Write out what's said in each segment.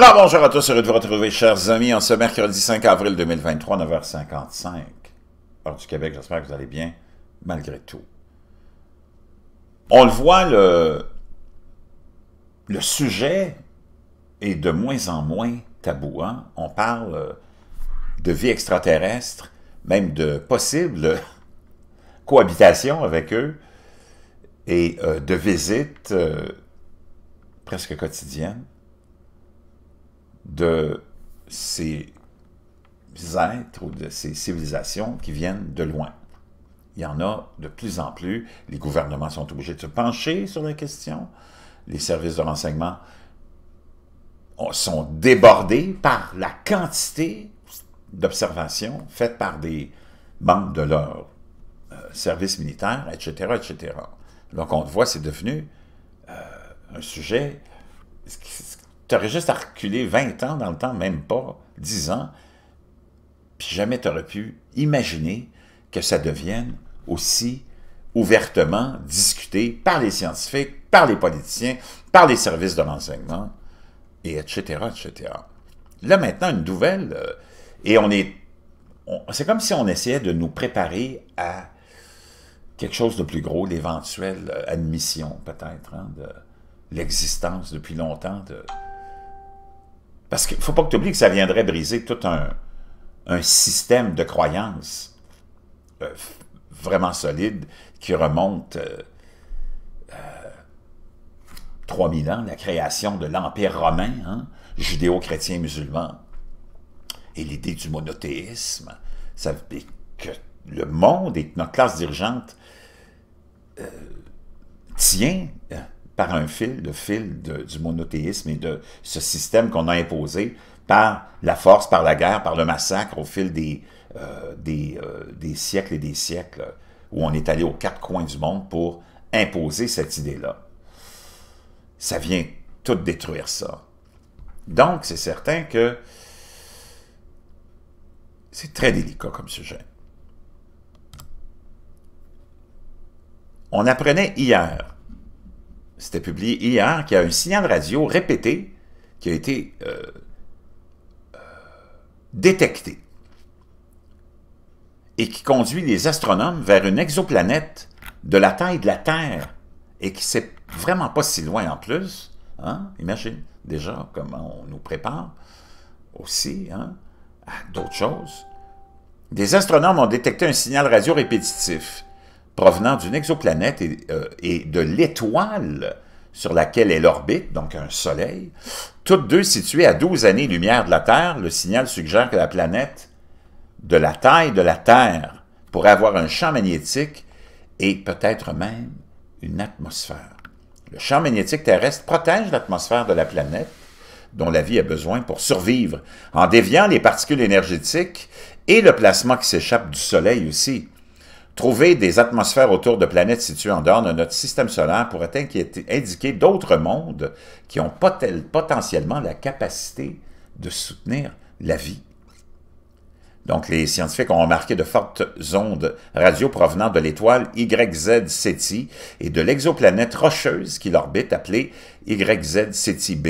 Alors, bonjour à tous, heureux de vous retrouver, chers amis, en ce mercredi 5 avril 2023, 9h55, heure du Québec. J'espère que vous allez bien, malgré tout. On le voit, le, le sujet est de moins en moins tabou. Hein? On parle de vie extraterrestre, même de possible cohabitation avec eux, et euh, de visites euh, presque quotidiennes de ces êtres ou de ces civilisations qui viennent de loin. Il y en a de plus en plus. Les gouvernements sont obligés de se pencher sur la question. Les services de renseignement sont débordés par la quantité d'observations faites par des membres de leur euh, service militaire, etc., etc. Donc, on le voit, c'est devenu euh, un sujet tu aurais juste à reculer 20 ans dans le temps, même pas 10 ans, puis jamais tu aurais pu imaginer que ça devienne aussi ouvertement discuté par les scientifiques, par les politiciens, par les services de renseignement, et etc., etc. Là, maintenant, une nouvelle, euh, et on est... C'est comme si on essayait de nous préparer à quelque chose de plus gros, l'éventuelle euh, admission, peut-être, hein, de l'existence depuis longtemps de parce qu'il ne faut pas que tu oublies que ça viendrait briser tout un, système de croyances euh, vraiment solide qui remonte euh, 3000 euh, ans, la création de l'Empire romain, hein, judéo-chrétien musulman, et l'idée du monothéisme, ça, que le monde et notre classe dirigeante euh, tient par un fil, le fil du monothéisme et de ce système qu'on a imposé par la force, par la guerre, par le massacre au fil des, euh, euh, des, siècles et des siècles, où on est allé aux quatre coins du monde pour imposer cette idée-là. Ça vient tout détruire ça. Donc, c'est certain que c'est très délicat comme sujet. On apprenait hier c'était publié hier, qu'il y a un signal radio répété qui a été euh, euh, détecté et qui conduit les astronomes vers une exoplanète de la taille de la Terre et qui c'est vraiment pas si loin en plus. Hein? Imagine déjà comment on nous prépare aussi hein, à d'autres choses. Des astronomes ont détecté un signal radio répétitif provenant d'une exoplanète euh, et, de l'étoile sur laquelle elle orbite, donc un soleil, toutes deux situées à 12 années-lumière de la Terre, le signal suggère que la planète de la taille de la Terre pourrait avoir un champ magnétique et peut-être même une atmosphère. Le champ magnétique terrestre protège l'atmosphère de la planète dont la vie a besoin pour survivre, en déviant les particules énergétiques et le plasma qui s'échappe du Soleil aussi. Trouver des atmosphères autour de planètes situées en dehors de notre système solaire pourrait indiquer d'autres mondes qui ont potentiellement la capacité de soutenir la vie. Donc, les scientifiques ont remarqué de fortes ondes radio provenant de l'étoile YZ Ceti et de l'exoplanète rocheuse qui l'orbite appelée YZ Ceti B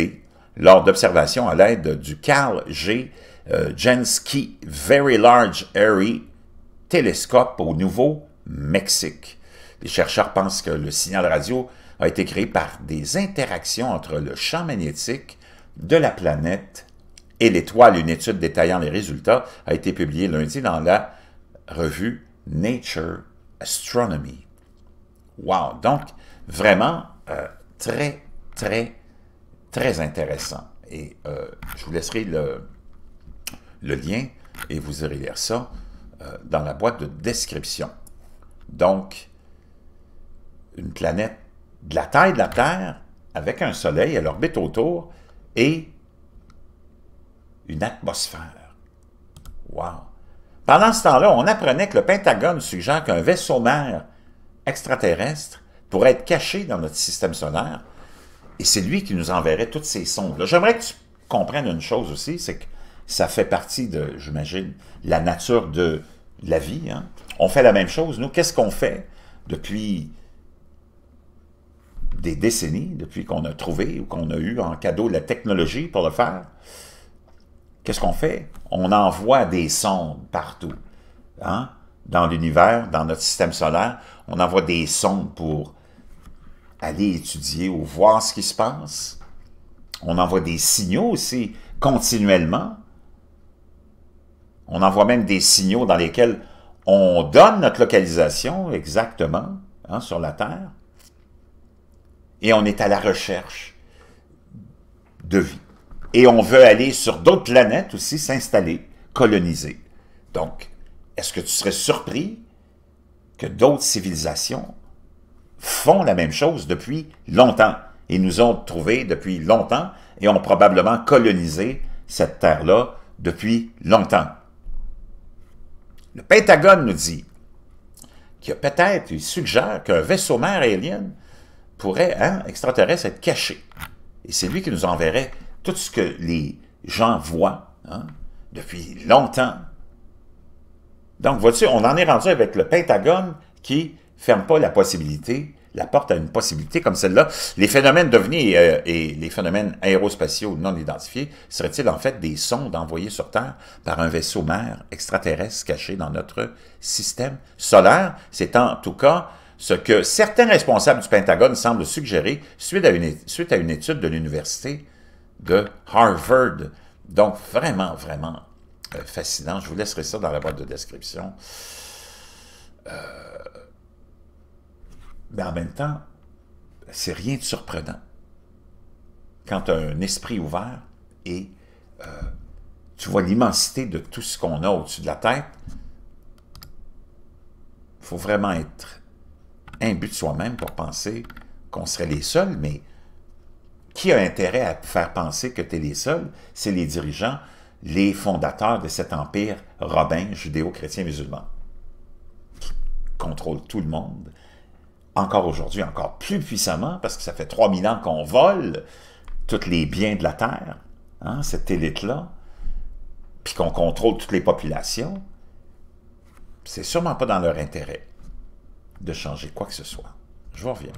lors d'observations à l'aide du Carl G. Euh, Jansky Very Large Area télescope au Nouveau-Mexique. Les chercheurs pensent que le signal radio a été créé par des interactions entre le champ magnétique de la planète et l'étoile. Une étude détaillant les résultats a été publiée lundi dans la revue Nature Astronomy. Wow! Donc, vraiment euh, très, très, très intéressant. Et euh, je vous laisserai le, le lien et vous irez lire ça. Euh, dans la boîte de description. Donc, une planète de la taille de la Terre, avec un soleil, elle orbite autour, et une atmosphère. Wow! Pendant ce temps-là, on apprenait que le Pentagone suggère qu'un vaisseau mère extraterrestre pourrait être caché dans notre système solaire, et c'est lui qui nous enverrait toutes ces sondes. J'aimerais que tu comprennes une chose aussi, c'est que ça fait partie de, j'imagine, la nature de la vie. Hein. On fait la même chose, nous. Qu'est-ce qu'on fait depuis des décennies, depuis qu'on a trouvé ou qu'on a eu en cadeau la technologie pour le faire, qu'est-ce qu'on fait? On envoie des sondes partout. Hein? Dans l'univers, dans notre système solaire, on envoie des sondes pour aller étudier ou voir ce qui se passe. On envoie des signaux aussi continuellement. On envoie même des signaux dans lesquels on donne notre localisation exactement hein, sur la Terre. Et on est à la recherche de vie. Et on veut aller sur d'autres planètes aussi, s'installer, coloniser. Donc, est-ce que tu serais surpris que d'autres civilisations font la même chose depuis longtemps? Et nous ont trouvés depuis longtemps et ont probablement colonisé cette terre-là depuis longtemps. Le Pentagone nous dit qu'il peut-être, il suggère qu'un vaisseau mère alien pourrait, hein, extraterrestre, être caché. Et c'est lui qui nous enverrait tout ce que les gens voient hein, depuis longtemps. Donc, vois-tu, on en est rendu avec le Pentagone qui ferme pas la possibilité, la porte à une possibilité comme celle-là. Les phénomènes devenus euh, et les phénomènes aérospatiaux non identifiés seraient-ils en fait des sondes envoyées sur Terre par un vaisseau mère extraterrestre caché dans notre système solaire? C'est en tout cas ce que certains responsables du Pentagone semblent suggérer suite à une, suite à une étude de l'université de Harvard. Donc, vraiment, vraiment euh, fascinant. Je vous laisserai ça dans la boîte de description. Euh, mais en même temps, c'est rien de surprenant. Quand tu as un esprit ouvert et euh, tu vois l'immensité de tout ce qu'on a au-dessus de la tête, il faut vraiment être imbu de soi-même pour penser qu'on serait les seuls, mais qui a intérêt à faire penser que tu es les seuls? C'est les dirigeants, les fondateurs de cet empire robin judéo-chrétien musulman, qui contrôlent tout le monde, encore aujourd'hui, encore plus puissamment, parce que ça fait 3000 ans qu'on vole tous les biens de la Terre, hein, cette élite-là, puis qu'on contrôle toutes les populations, c'est sûrement pas dans leur intérêt de changer quoi que ce soit. Je vous reviens.